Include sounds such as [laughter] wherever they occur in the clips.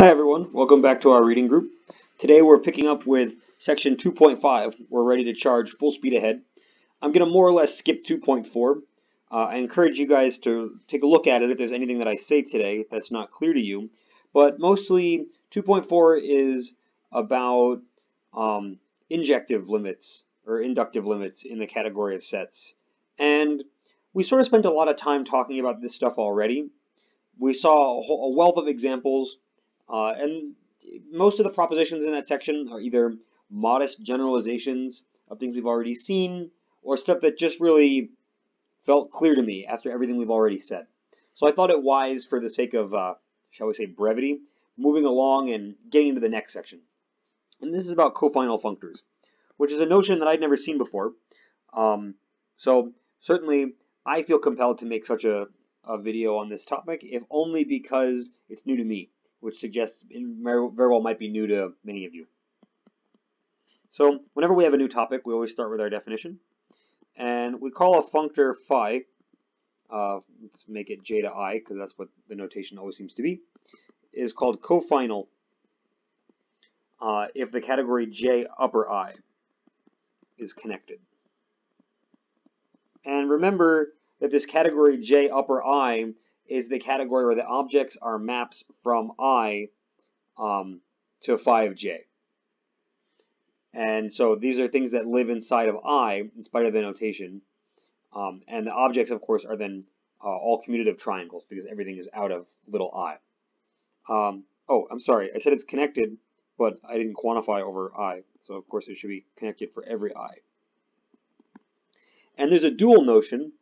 Hi everyone, welcome back to our reading group. Today we're picking up with section 2.5. We're ready to charge full speed ahead. I'm going to more or less skip 2.4. Uh, I encourage you guys to take a look at it if there's anything that I say today that's not clear to you. But mostly 2.4 is about um, injective limits or inductive limits in the category of sets. And we sort of spent a lot of time talking about this stuff already. We saw a, whole, a wealth of examples uh, and most of the propositions in that section are either modest generalizations of things we've already seen or stuff that just really felt clear to me after everything we've already said. So I thought it wise for the sake of, uh, shall we say, brevity, moving along and getting into the next section. And this is about cofinal functors, which is a notion that I'd never seen before. Um, so certainly I feel compelled to make such a, a video on this topic, if only because it's new to me which suggests very well might be new to many of you. So whenever we have a new topic, we always start with our definition. And we call a functor phi, uh, let's make it j to i, because that's what the notation always seems to be, is called cofinal uh, if the category j upper i is connected. And remember that this category j upper i is the category where the objects are maps from I um, to 5J. And so these are things that live inside of I, in spite of the notation. Um, and the objects, of course, are then uh, all commutative triangles because everything is out of little i. Um, oh, I'm sorry. I said it's connected, but I didn't quantify over i. So, of course, it should be connected for every i. And there's a dual notion,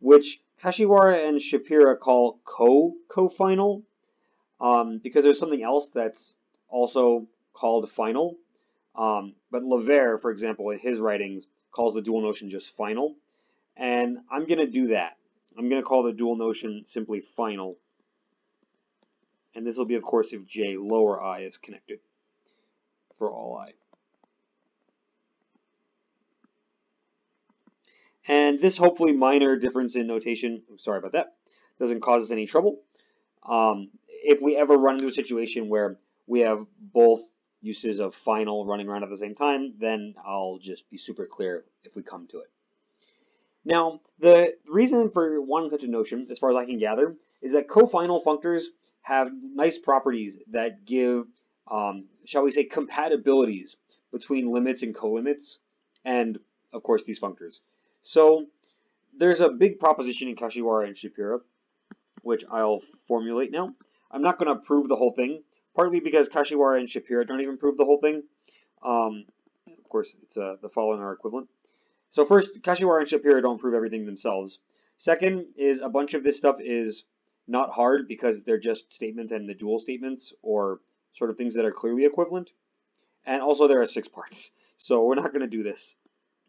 which Kashiwara and Schapira call co-cofinal um, because there's something else that's also called final. Um, but Lawvere, for example, in his writings, calls the dual notion just final. And I'm going to do that. I'm going to call the dual notion simply final. And this will be, of course, if j lower i is connected for all i. And this hopefully minor difference in notation, sorry about that, doesn't cause us any trouble. Um, if we ever run into a situation where we have both uses of final running around at the same time, then I'll just be super clear if we come to it. Now, the reason for wanting such a notion, as far as I can gather, is that cofinal functors have nice properties that give, um, shall we say, compatibilities between limits and colimits, and of course these functors. So there's a big proposition in Kashiwara and Schapira, which I'll formulate now. I'm not going to prove the whole thing, partly because Kashiwara and Schapira don't even prove the whole thing. Um, of course, it's uh, the following are equivalent. So first, Kashiwara and Schapira don't prove everything themselves. Second is a bunch of this stuff is not hard because they're just statements and the dual statements or sort of things that are clearly equivalent. And also there are six parts. [laughs] So we're not going to do this.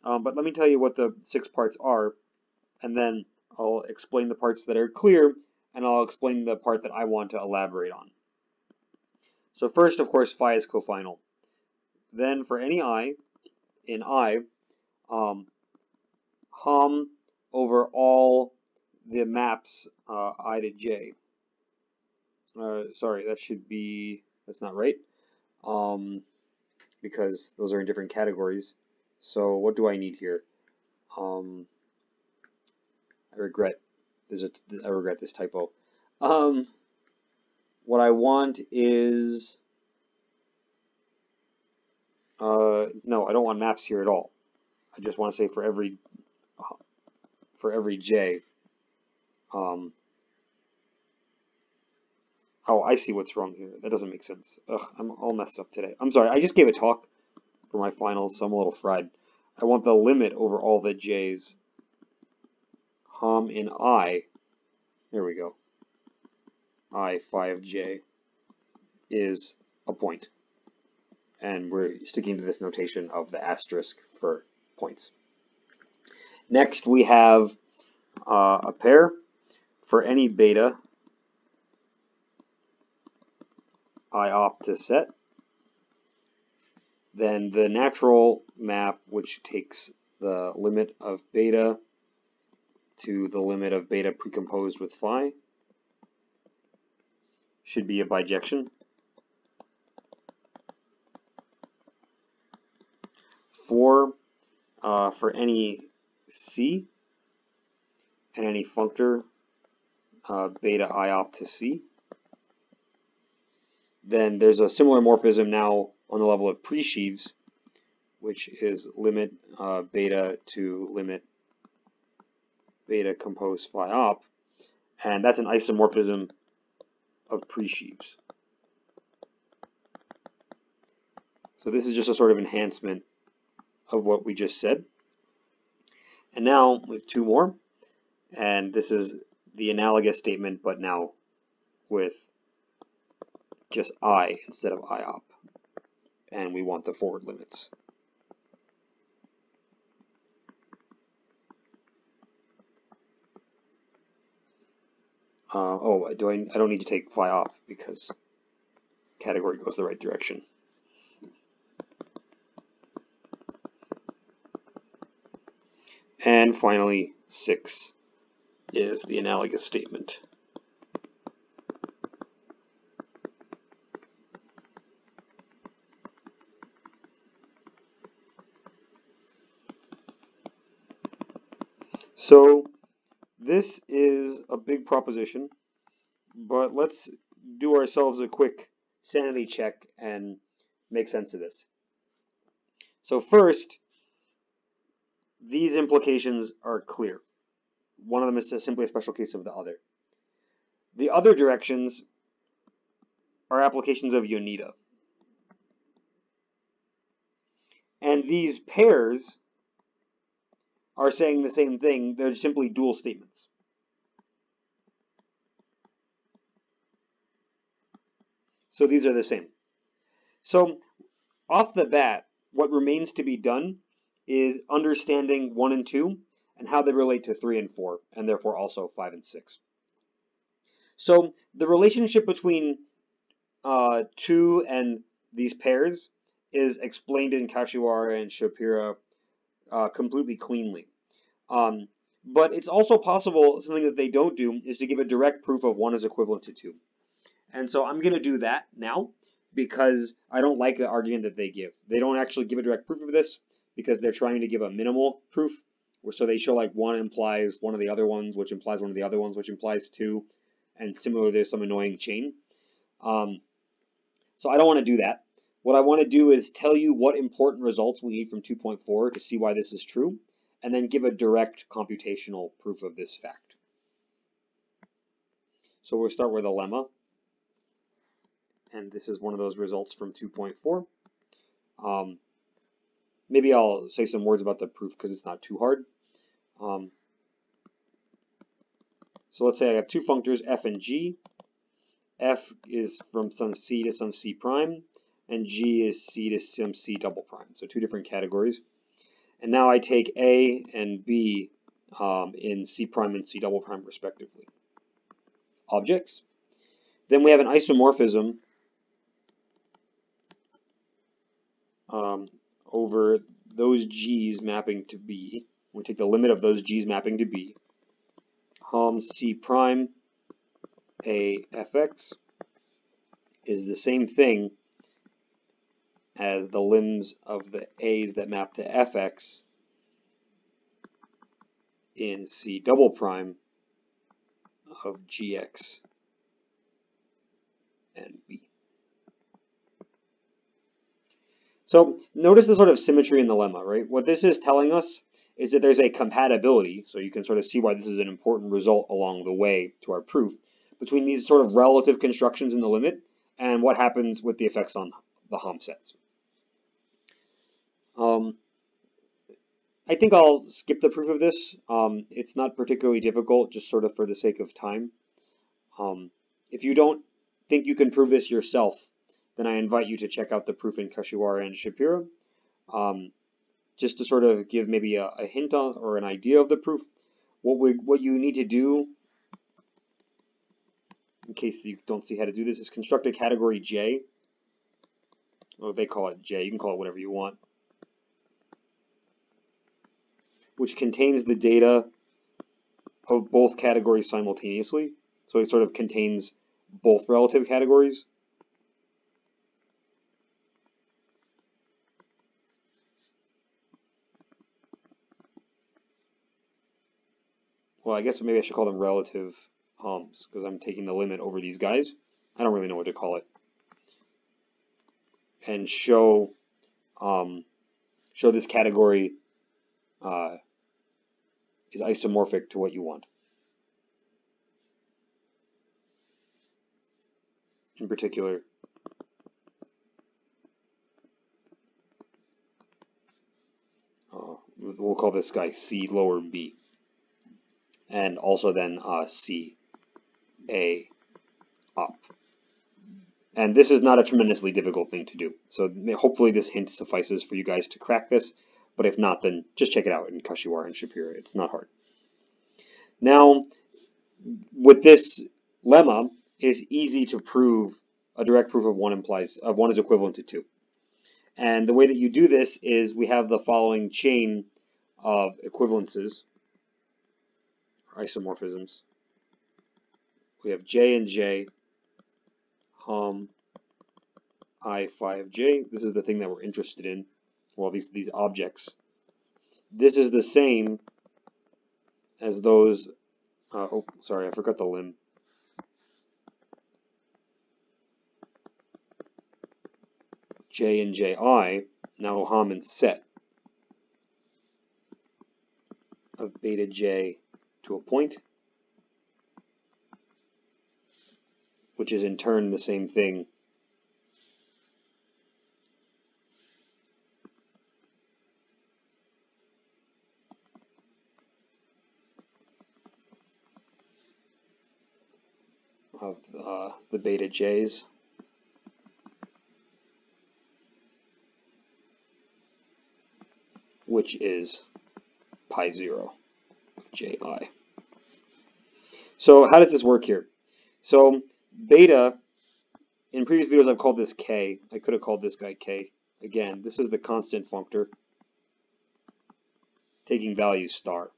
Um, but let me tell you what the six parts are, and then I'll explain the parts that are clear, and I'll explain the part that I want to elaborate on. So first, of course, phi is cofinal. Then for any i, in i, um, Hom over all the maps uh, i to j. Uh, sorry, that should be, that's not right, um, because those are in different categories. So what do I need here? Um, I regret. There's a. I regret this typo. Um, what I want is. Uh, no, I don't want maps here at all. I just want to say for every for every j. Um, oh, I see what's wrong here. That doesn't make sense. Ugh, I'm all messed up today. I'm sorry. I just gave a talk for my finals, so I'm a little fried. I want the limit over all the j's. Hom in i, there we go, i 5j is a point. And we're sticking to this notation of the asterisk for points. Next we have uh, a pair for any beta I op to set then the natural map, which takes the limit of beta to the limit of beta precomposed with phi, should be a bijection. For, uh, for any c and any functor uh, beta op to c, then there's a similar morphism now on the level of presheaves, which is limit uh, beta to limit beta compose phi op, and that's an isomorphism of presheaves. So this is just a sort of enhancement of what we just said. And now we have two more, and this is the analogous statement, but now with just I instead of IOP. And we want the forward limits. Uh, oh, do I, I don't need to take phi op because category goes the right direction. And finally, 6 is the analogous statement. So this is a big proposition, but let's do ourselves a quick sanity check and make sense of this. So first, these implications are clear. One of them is simply a special case of the other. The other directions are applications of Yoneda. And these pairs are saying the same thing. They're simply dual statements. So these are the same. So off the bat, what remains to be done is understanding 1 and 2 and how they relate to 3 and 4, and therefore also 5 and 6. So the relationship between uh, 2 and these pairs is explained in Kashiwara and Schapira uh, completely cleanly. Um, but it's also possible, something that they don't do, is to give a direct proof of 1 is equivalent to 2. And so I'm going to do that now because I don't like the argument that they give. They don't actually give a direct proof of this because they're trying to give a minimal proof. So they show like 1 implies one of the other ones, which implies one of the other ones, which implies 2. And similarly, there's some annoying chain. Um, so I don't want to do that. What I want to do is tell you what important results we need from 2.4 to see why this is true, and then give a direct computational proof of this fact. So we'll start with a lemma, and this is one of those results from 2.4. Um, maybe I'll say some words about the proof because it's not too hard. Um, so let's say I have two functors, f and g. f is from some c to some c prime and G is C to C double prime. So two different categories. And now I take A and B um, in C prime and C double prime respectively. Objects. Then we have an isomorphism um, over those G's mapping to B. We take the limit of those G's mapping to B. Um, C prime A fx is the same thing as the limbs of the a's that map to fx in C double prime of gx and b. So notice the sort of symmetry in the lemma, right? What this is telling us is that there's a compatibility, so you can sort of see why this is an important result along the way to our proof, between these sort of relative constructions in the limit and what happens with the effects on the Hom sets. Um, I think I'll skip the proof of this. Um, it's not particularly difficult, just sort of for the sake of time. Um, if you don't think you can prove this yourself, then I invite you to check out the proof in Kashiwara and Schapira. Um, just to sort of give maybe a, a, hint on or an idea of the proof, what we what you need to do, in case you don't see how to do this, is construct a category J. Well, they call it J. You can call it whatever you want which contains the data of both categories simultaneously. So it sort of contains both relative categories. well, I guess maybe I should call them relative Homs because I'm taking the limit over these guys. I don't really know what to call it. And show um, show this category uh, is isomorphic to what you want. In particular, uh, we'll call this guy C lower B. And also then uh, C A up. And this is not a tremendously difficult thing to do. So hopefully this hint suffices for you guys to crack this. But if not, then just check it out in Kashiwara and Schapira. It's not hard. Now, with this lemma, it's easy to prove a direct proof of one implies of one is equivalent to two. And the way that you do this is we have the following chain of equivalences, isomorphisms. We have J and J, Hom, I5J. This is the thing that we're interested in well, these, these objects. This is the same as those, uh, oh, sorry, I forgot the limb. J and Ji, now Hammond set of beta J to a point, which is in turn the same thing of uh, the beta J's. which is pi 0 ji. So how does this work here? So beta, in previous videos I've called this k. I could have called this guy k. Again, this is the constant functor taking value star.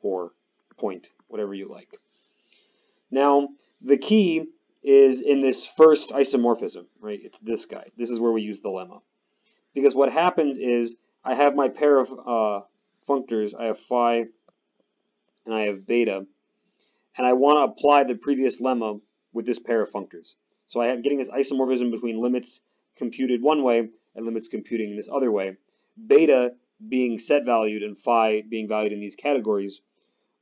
Or point, whatever you like. Now, the key is in this first isomorphism, right? It's this guy. This is where we use the lemma. Because what happens is I have my pair of uh, functors. I have phi and I have beta. And I want to apply the previous lemma with this pair of functors. So I am getting this isomorphism between limits computed one way and limits computing this other way. Beta being set valued and phi being valued in these categories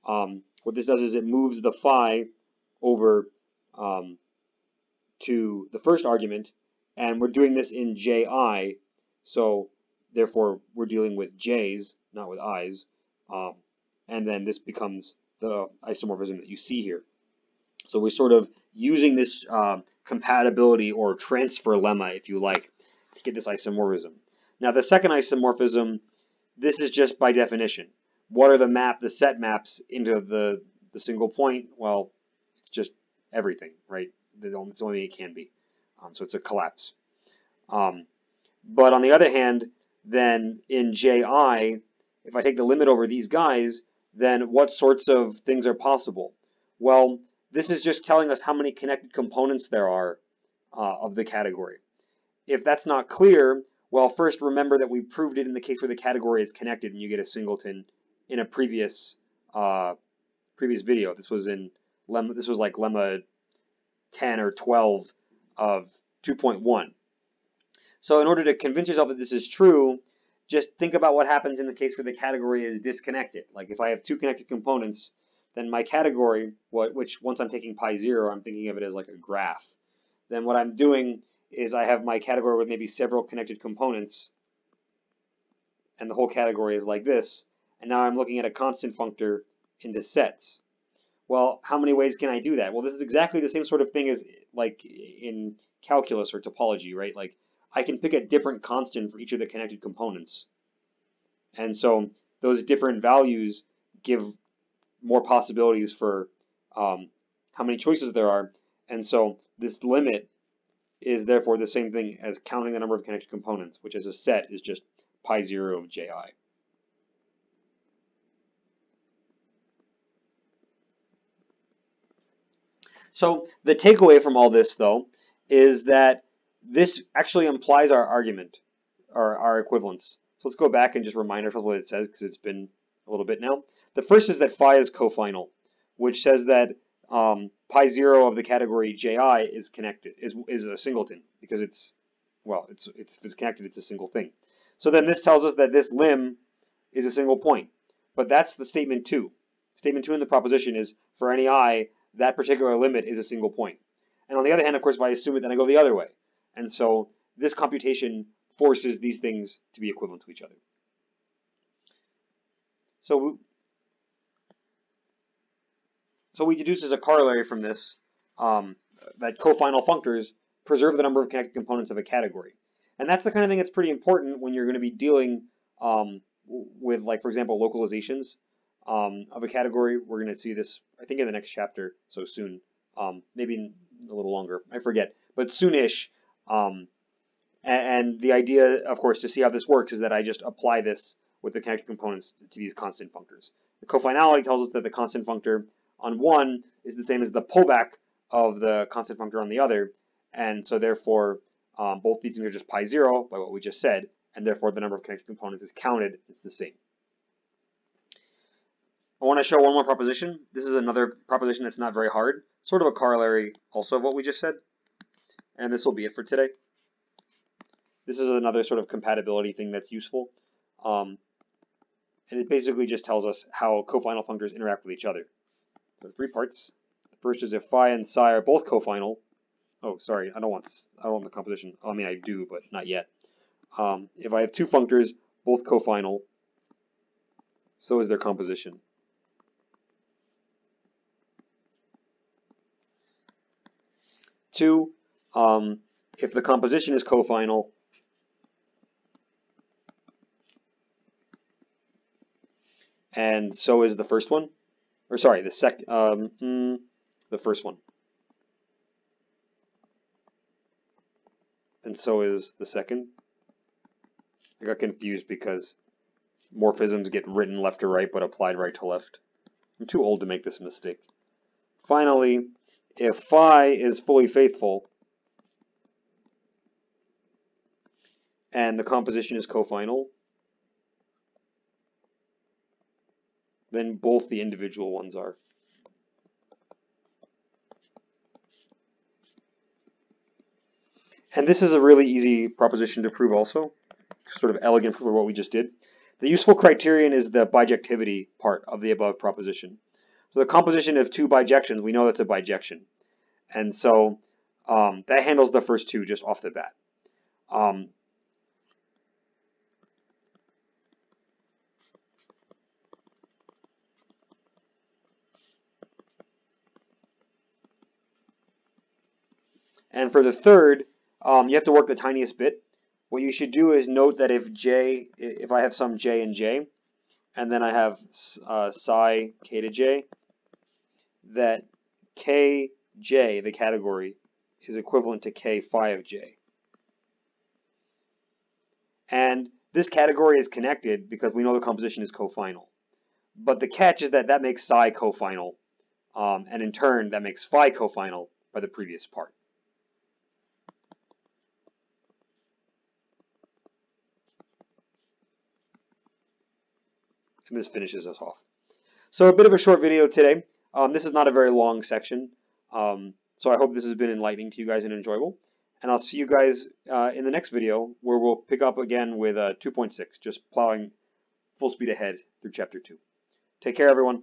um, what this does is it moves the phi over um, to the first argument, and we're doing this in ji, so therefore we're dealing with j's, not with i's, um, and then this becomes the isomorphism that you see here. So we're sort of using this um, compatibility or transfer lemma, if you like, to get this isomorphism. Now the second isomorphism, this is just by definition what are the map, the set maps into the, the single point? Well, it's just everything, right? It's the only thing it can be. Um, so it's a collapse. Um, but on the other hand, then in Ji, if I take the limit over these guys, then what sorts of things are possible? Well, this is just telling us how many connected components there are uh, of the category. If that's not clear, well, first remember that we proved it in the case where the category is connected and you get a singleton in a previous uh, previous video. This was in lemma. This was like lemma 10 or 12 of 2.1. So in order to convince yourself that this is true, just think about what happens in the case where the category is disconnected. Like if I have two connected components, then my category, what which once I'm taking pi 0, I'm thinking of it as like a graph. Then what I'm doing is I have my category with maybe several connected components, and the whole category is like this. And now I'm looking at a constant functor into sets. Well, how many ways can I do that? Well, this is exactly the same sort of thing as like in calculus or topology, right? Like I can pick a different constant for each of the connected components. And so those different values give more possibilities for um, how many choices there are. And so this limit is therefore the same thing as counting the number of connected components, which as a set is just pi 0 of ji. So the takeaway from all this, though, is that this actually implies our argument, or our equivalence. So let's go back and just remind ourselves what it says because it's been a little bit now. The first is that phi is cofinal, which says that um, pi zero of the category ji is connected, is, is a singleton because it's, well, it's, it's, it's connected, it's a single thing. So then this tells us that this limb is a single point. But that's the statement two. Statement two in the proposition is for any i, that particular limit is a single point. And on the other hand, of course, if I assume it, then I go the other way. And so this computation forces these things to be equivalent to each other. So, so we deduce as a corollary from this um, that cofinal functors preserve the number of connected components of a category. And that's the kind of thing that's pretty important when you're going to be dealing um, with, like, for example, localizations um, of a category. We're going to see this, I think, in the next chapter, so soon. Um, maybe a little longer, I forget, but soonish. Um, and, and the idea, of course, to see how this works is that I just apply this with the connected components to these constant functors. The cofinality tells us that the constant functor on one is the same as the pullback of the constant functor on the other, and so therefore um, both these things are just pi zero by what we just said, and therefore the number of connected components is counted, it's the same. I want to show one more proposition. This is another proposition that's not very hard, sort of a corollary also of what we just said. And this will be it for today. This is another sort of compatibility thing that's useful. Um, and it basically just tells us how cofinal functors interact with each other. So three parts. The first is if phi and psi are both cofinal. Oh, sorry, I don't want I don't want the composition. I mean, I do, but not yet. Um, if I have two functors, both cofinal, so is their composition. Two, um, if the composition is cofinal, and so is the first one, or sorry, the sec, um, mm, the first one, and so is the second. I got confused because morphisms get written left to right but applied right to left. I'm too old to make this mistake. Finally, if phi is fully faithful and the composition is cofinal, then both the individual ones are. And this is a really easy proposition to prove also, sort of elegant for what we just did. The useful criterion is the bijectivity part of the above proposition. So the composition of two bijections, we know that's a bijection. And so um, that handles the first two just off the bat. Um, and for the third, um, you have to work the tiniest bit. What you should do is note that if j, if I have some j and j, and then I have uh, psi k to j, that kj, the category, is equivalent to k phi of j. And this category is connected because we know the composition is cofinal. But the catch is that that makes psi cofinal, um, and in turn that makes phi cofinal by the previous part. And this finishes us off. So a bit of a short video today. Um, this is not a very long section, um, so I hope this has been enlightening to you guys and enjoyable. And I'll see you guys uh, in the next video where we'll pick up again with uh, 2.6, just plowing full speed ahead through Chapter 2. Take care, everyone.